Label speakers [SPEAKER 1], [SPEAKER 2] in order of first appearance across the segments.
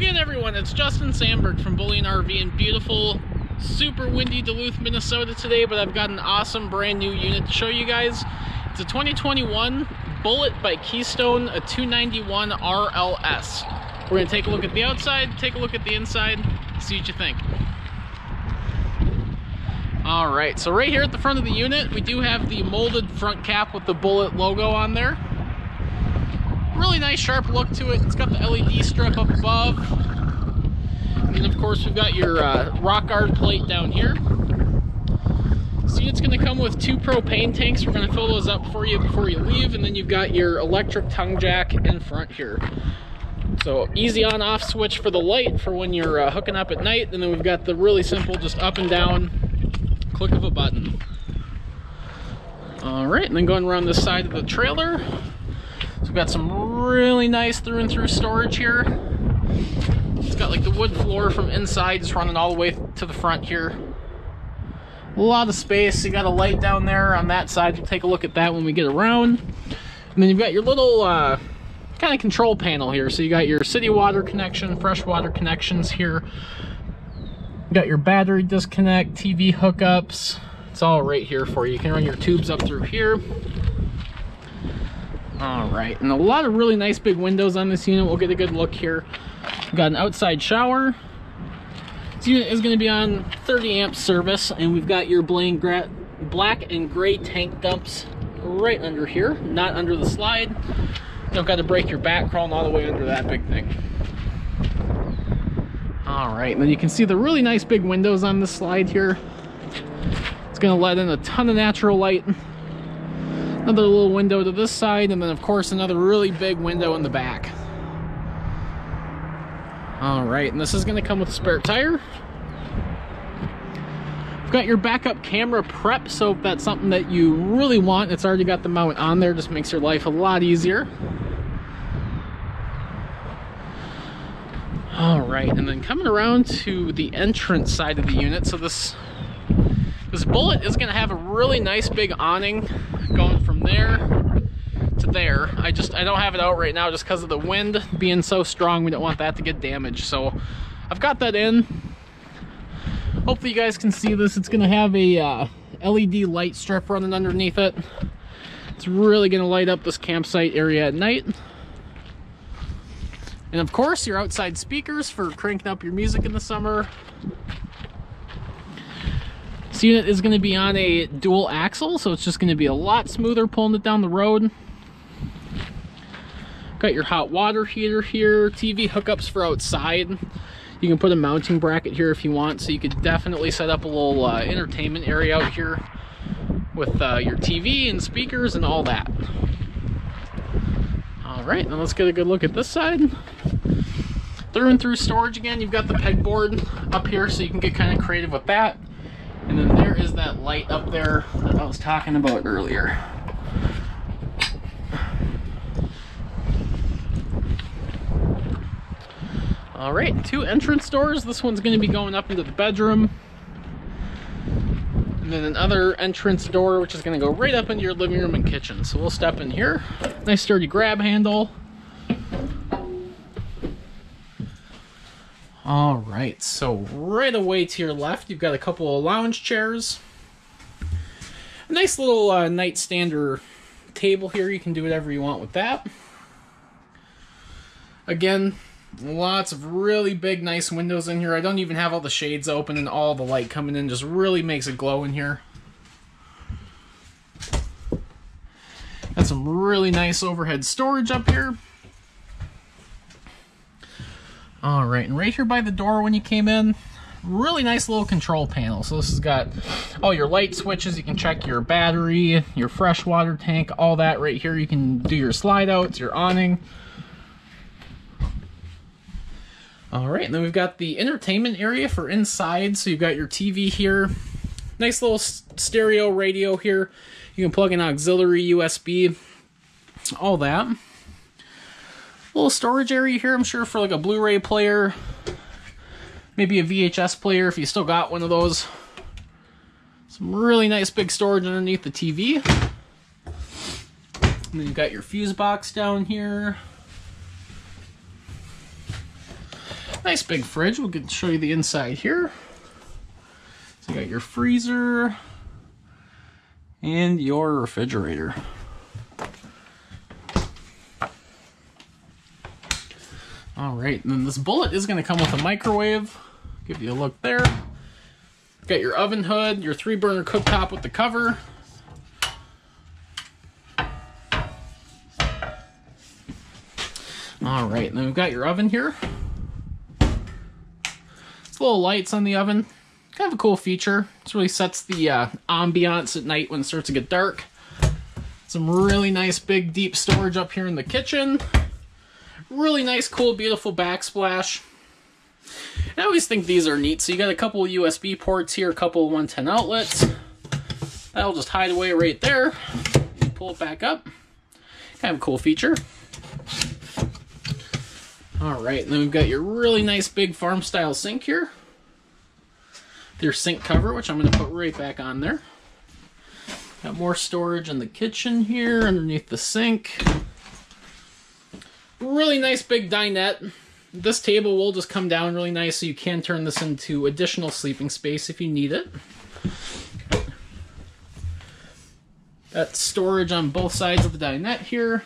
[SPEAKER 1] again, everyone. It's Justin Sandberg from Bullyan RV in beautiful, super windy Duluth, Minnesota today, but I've got an awesome brand new unit to show you guys. It's a 2021 Bullet by Keystone, a 291 RLS. We're going to take a look at the outside, take a look at the inside, see what you think. All right, so right here at the front of the unit, we do have the molded front cap with the Bullet logo on there really nice sharp look to it. It's got the LED strip up above. And of course we've got your uh, rock guard plate down here. See, it's going to come with two propane tanks. We're going to fill those up for you before you leave. And then you've got your electric tongue jack in front here. So easy on off switch for the light for when you're uh, hooking up at night. And then we've got the really simple just up and down click of a button. All right, and then going around this side of the trailer, we've got some really nice through and through storage here. It's got like the wood floor from inside just running all the way to the front here. A lot of space. You got a light down there on that side. We'll take a look at that when we get around. And then you've got your little uh, kind of control panel here. So you got your city water connection, fresh water connections here. You got your battery disconnect, TV hookups. It's all right here for you. You can run your tubes up through here. All right, and a lot of really nice big windows on this unit. We'll get a good look here. We've got an outside shower. This unit is going to be on 30 amp service, and we've got your black and gray tank dumps right under here, not under the slide. You don't got to break your back crawling all the way under that big thing. All right, and then you can see the really nice big windows on this slide here. It's going to let in a ton of natural light another little window to this side, and then of course another really big window in the back. All right, and this is gonna come with a spare tire. You've got your backup camera prep, so if that's something that you really want, it's already got the mount on there, just makes your life a lot easier. All right, and then coming around to the entrance side of the unit, so this this bullet is gonna have a really nice big awning going from there to there. I just, I don't have it out right now just because of the wind being so strong. We don't want that to get damaged. So I've got that in. Hopefully you guys can see this. It's gonna have a uh, LED light strip running underneath it. It's really gonna light up this campsite area at night. And of course, your outside speakers for cranking up your music in the summer. This unit is going to be on a dual axle, so it's just going to be a lot smoother pulling it down the road. Got your hot water heater here, TV hookups for outside. You can put a mounting bracket here if you want, so you could definitely set up a little uh, entertainment area out here with uh, your TV and speakers and all that. All right, now let's get a good look at this side. Through and through storage again, you've got the pegboard up here so you can get kind of creative with that. And then there is that light up there that I was talking about earlier. All right, two entrance doors. This one's gonna be going up into the bedroom. And then another entrance door, which is gonna go right up into your living room and kitchen. So we'll step in here. Nice sturdy grab handle. All right, so right away to your left, you've got a couple of lounge chairs. A nice little uh, nightstand or table here. You can do whatever you want with that. Again, lots of really big, nice windows in here. I don't even have all the shades open and all the light coming in. Just really makes it glow in here. Got some really nice overhead storage up here. All right, and right here by the door when you came in, really nice little control panel. So this has got all your light switches. You can check your battery, your fresh water tank, all that right here. You can do your slide outs, your awning. All right, and then we've got the entertainment area for inside. So you've got your TV here. Nice little stereo radio here. You can plug in auxiliary USB, all that little storage area here, I'm sure, for like a Blu-ray player. Maybe a VHS player if you still got one of those. Some really nice big storage underneath the TV. And then you've got your fuse box down here. Nice big fridge. We'll get show you the inside here. So you got your freezer and your refrigerator. All right, and then this bullet is gonna come with a microwave. Give you a look there. Got your oven hood, your three burner cooktop with the cover. All right, and then we've got your oven here. It's little lights on the oven. Kind of a cool feature. This really sets the uh, ambiance at night when it starts to get dark. Some really nice big deep storage up here in the kitchen. Really nice, cool, beautiful backsplash. I always think these are neat. So you got a couple USB ports here, a couple of 110 outlets. That'll just hide away right there. Pull it back up. Kind of a cool feature. All right, and then we've got your really nice big farm style sink here. Your sink cover, which I'm gonna put right back on there. Got more storage in the kitchen here underneath the sink. Really nice big dinette. This table will just come down really nice so you can turn this into additional sleeping space if you need it. Got storage on both sides of the dinette here.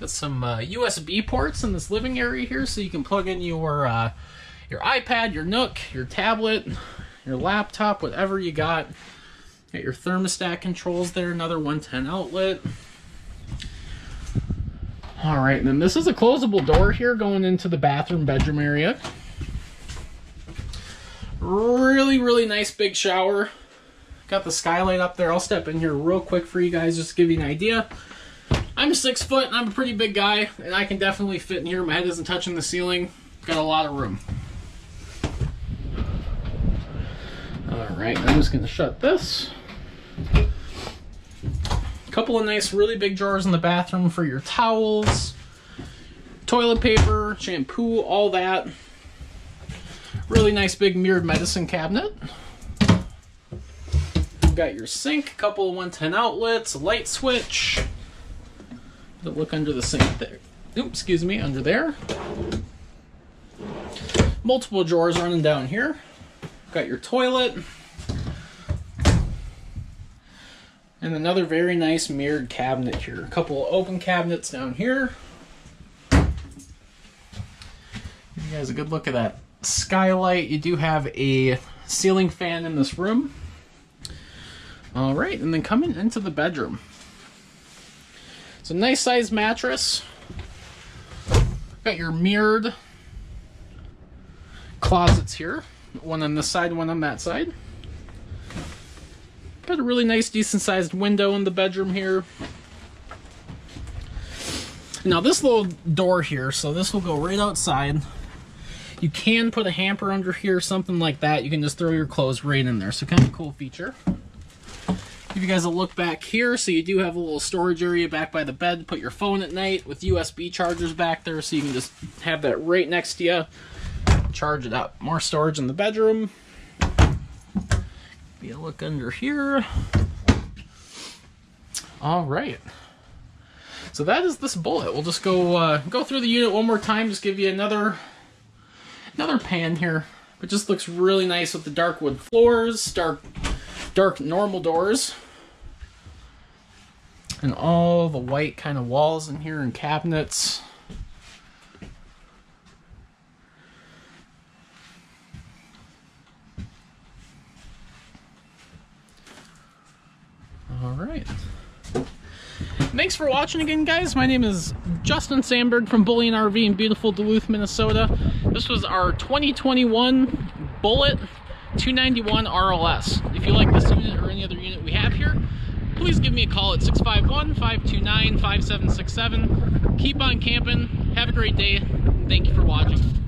[SPEAKER 1] Got some uh, USB ports in this living area here, so you can plug in your uh, your iPad, your Nook, your tablet, your laptop, whatever you got. Got your thermostat controls there, another 110 outlet. All right, then this is a closable door here going into the bathroom bedroom area. Really, really nice big shower. Got the skylight up there. I'll step in here real quick for you guys just to give you an idea. I'm six foot and I'm a pretty big guy, and I can definitely fit in here. My head isn't touching the ceiling. Got a lot of room. All right, I'm just gonna shut this. Couple of nice, really big drawers in the bathroom for your towels, toilet paper, shampoo, all that. Really nice big mirrored medicine cabinet. You've got your sink, couple of 110 outlets, light switch, look under the sink there. Oops, excuse me, under there. Multiple drawers running down here. Got your toilet. And another very nice mirrored cabinet here. A couple of open cabinets down here. Give you guys a good look at that skylight. You do have a ceiling fan in this room. All right, and then coming into the bedroom. It's a nice sized mattress. Got your mirrored closets here. One on this side, one on that side. Got a really nice, decent sized window in the bedroom here. Now this little door here, so this will go right outside. You can put a hamper under here, something like that. You can just throw your clothes right in there. So kind of cool feature. Give you guys a look back here. So you do have a little storage area back by the bed to put your phone at night with USB chargers back there. So you can just have that right next to you. Charge it up. More storage in the bedroom. Be a look under here. All right. So that is this bullet. We'll just go uh, go through the unit one more time. Just give you another another pan here. It just looks really nice with the dark wood floors, dark dark normal doors. And all the white kind of walls in here and cabinets. All right. Thanks for watching again, guys. My name is Justin Sandberg from Bullyan RV in beautiful Duluth, Minnesota. This was our 2021 Bullet 291 RLS. If you like this unit or any other unit we have here, please give me a call at 651-529-5767. Keep on camping. Have a great day. Thank you for watching.